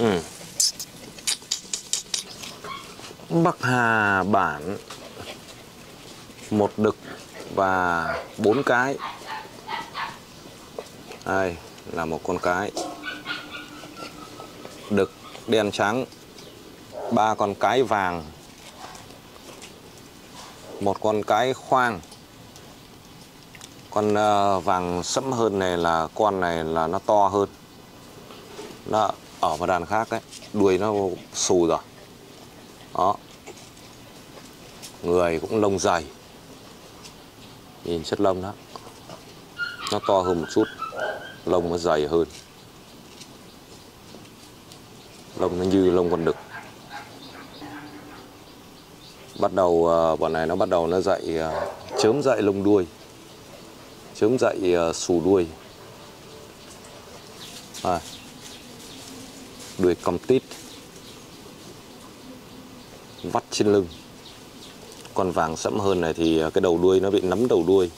Ừ. Bắc Hà bản, một đực và bốn cái. Đây là một con cái. Đực đen trắng, ba con cái vàng, một con cái khoang. Con ờ, vàng sẫm hơn này là, con này là nó to hơn. Nó Ờ, ở một đàn khác đấy đuôi nó xù rồi. Đó. Người cũng lông dày. Nhìn chất lông đó. Nó to hơn một chút lông nó dày hơn. Lông nó như lông con đực. Bắt đầu ờ, bọn này nó bắt đầu nó dậy ờ, chớm dậy lông đuôi. Chớm dậy xù đuôi. À, đuôi cong tít, vắt trên lưng. Con vàng sẫm hơn này thì à, cái đầu đuôi nó bị nấm đầu đuôi.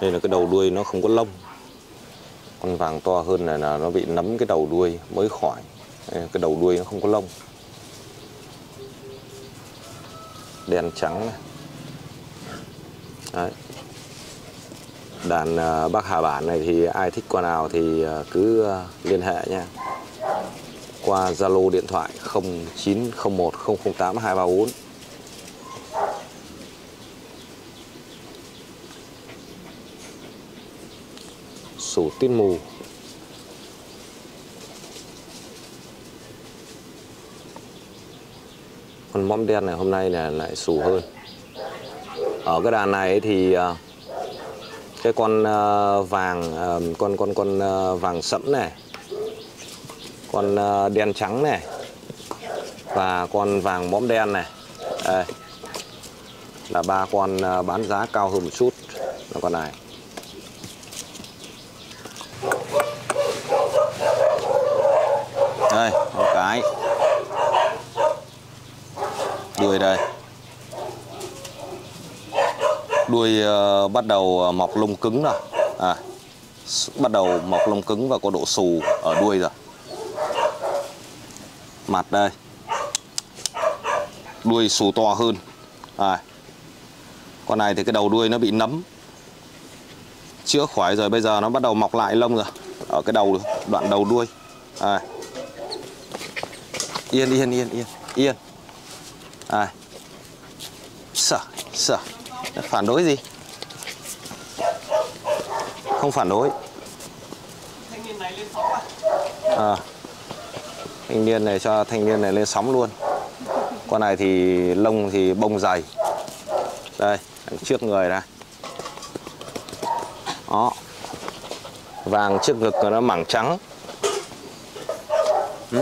Nên là cái đầu đuôi nó không có lông. Con vàng to hơn này là nó bị nấm cái đầu đuôi mới khỏi. Cái đầu đuôi nó không có lông. Đen trắng này. Đấy. đàn à, bác Hà Bản này thì ai thích con nào thì à, cứ liên hệ nha qua Zalo điện thoại 0901 008 234 sủ tiết mù. Con mõm đen này hôm nay là lại sủ hơn. Ở cái đàn này thì à, cái con à, vàng à, con con con vàng sẫm này con ờ, đen trắng này. Và con vàng mõm đen này. Đây. Là ba con ờ, bán giá cao hơn một chút. Là con này đây một cái. Đuôi đây. Đuôi uh, bắt đầu mọc lông cứng rồi. À, bắt đầu mọc lông cứng và có độ xù ở đuôi rồi mặt đây. Đuôi xù to hơn. À, con này thì cái đầu đuôi nó bị nấm. Chữa khỏi rồi bây giờ nó bắt đầu mọc lại lông rồi. Ở cái đầu đoạn đầu đuôi. À. yên yên yên yên yên. À. sợ sợ. Phản đối gì? Không phản đối. À? Thanh niên này cho thanh niên này lên sóng luôn. Con này thì lông thì bông dày. Đây trước người này. Đó. Vàng trước ngực nó mảng trắng. Ừ.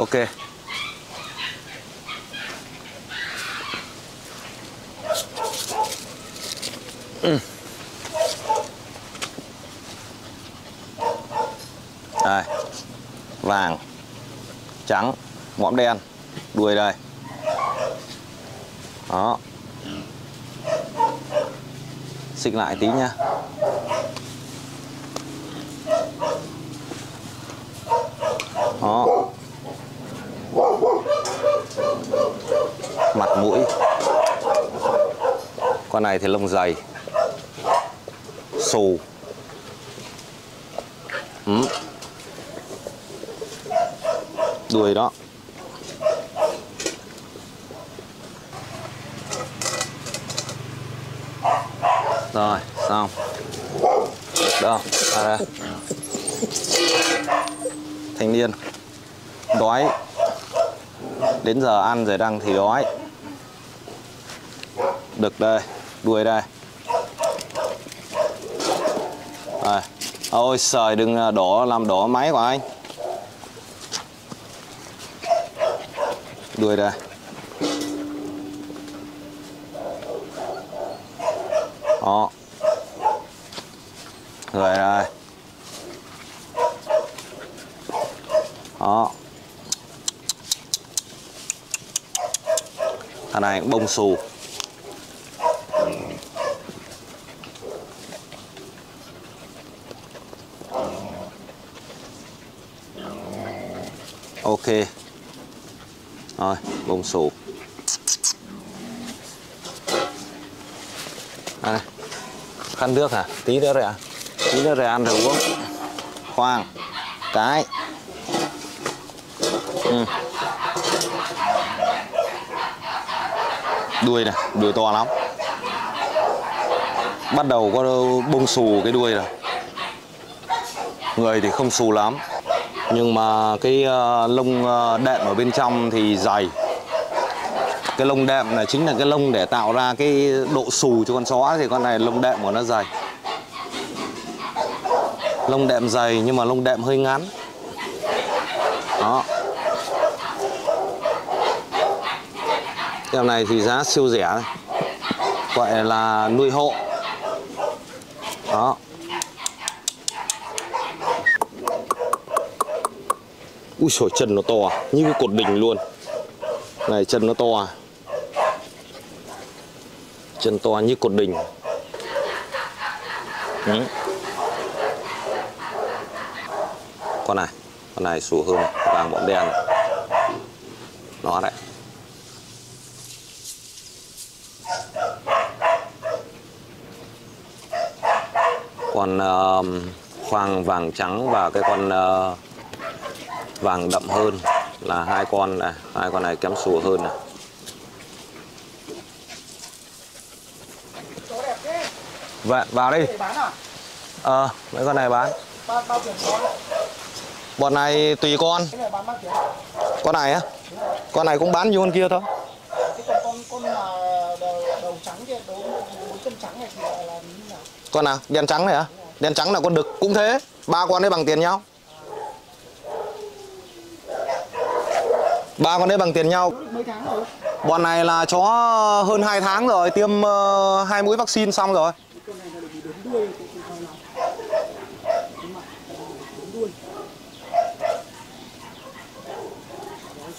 ok ừ. đây. Vàng. Trắng. Mõm đen. Đuôi đây. Đó. Xích lại tí nha đó. Mặt mũi. Con này thì lông dày xù. Ừ. đuôi đó. Rồi, xong. Đâu à đây thanh niên. Đói. Đến giờ ăn rồi đang thì đói. Được đây, đuôi đây. Rồi. Ôi trời đừng à, đổ, làm đổ máy của anh. Đuôi ra. Đó. Rồi rồi. Đó. Thằng này bông xù. Ok. Rồi bông xù à, khăn nước hả? Tí nữa rồi à tí nữa rồi ăn rồi uống. Khoang, cái. Ừ. đuôi này đuôi to lắm. Bắt đầu có bông xù cái đuôi rồi. Người thì không xù lắm nhưng mà cái uh, lông uh, đệm ở bên trong thì dày. Cái lông đệm là chính là cái lông để tạo ra cái độ xù cho con chó thì con này lông đệm của nó dày. Lông đệm dày nhưng mà lông đệm hơi ngắn. Đó. Em này thì giá siêu rẻ. Gọi là nuôi hộ. Đó. Ui sồi chân nó to à, như cái cột đình luôn. Này chân nó to à. chân to như cột đình ừ. con này con này sủ hơn vàng bọn đen nó đấy. Con uh, khoang vàng trắng và cái con uh, vàng đậm hơn là hai con này. Hai con này kém sùa hơn này. Vậy vào đi. Ờ à? Ờ mấy con này bán? Bọn này tùy con. Con này á? Con này cũng bán như con kia thôi. Con nào? Con nào đen trắng này hả Đen trắng là con đực cũng thế. Ba con đấy bằng tiền nhau. Ba con đấy bằng tiền nhau Bọn này là chó hơn 2 tháng rồi Tiêm uh, hai mũi vaccine xong rồi Con này là đuôi, thôi mặt đuôi.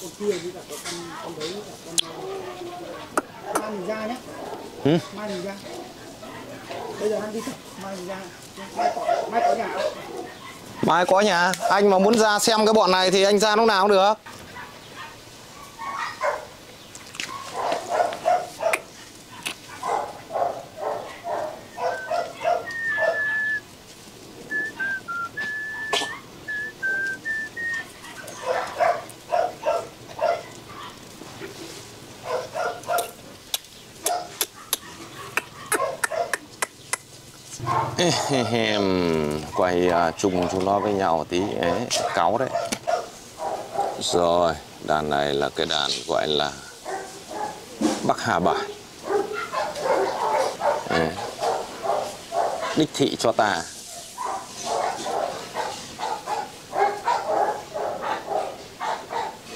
Con kia đấy ra. Ừ. Mai mình ra. Bây giờ đang đi thực, mai mình ra. Mai có, mai có nhà? Mai có nhà Anh mà muốn ra xem cái bọn này thì anh ra lúc nào cũng được quay à, chung chúng nó với nhau tí. Ấy, cáu đấy. Rồi đàn này là cái đàn gọi là bắc hà bài. Đấy. đích thị cho ta.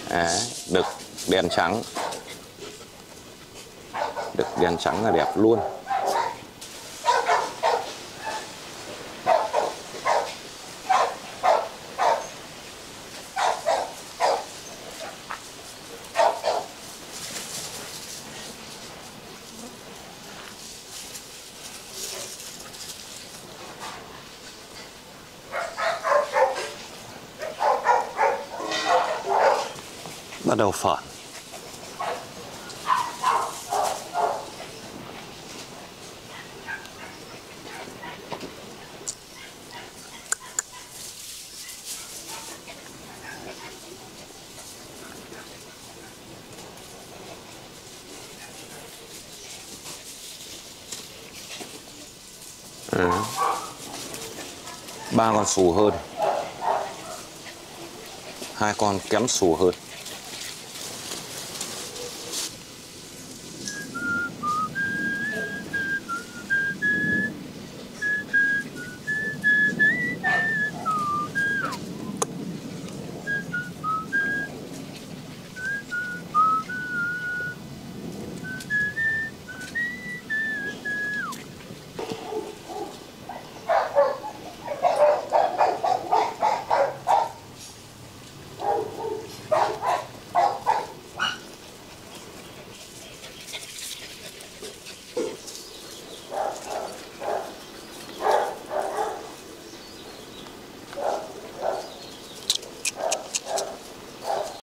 Đấy, đực đen trắng. Đực đen trắng là đẹp luôn. Bắt đầu phởn Ừ. ba con xù hơn. Hai con kém xù hơn.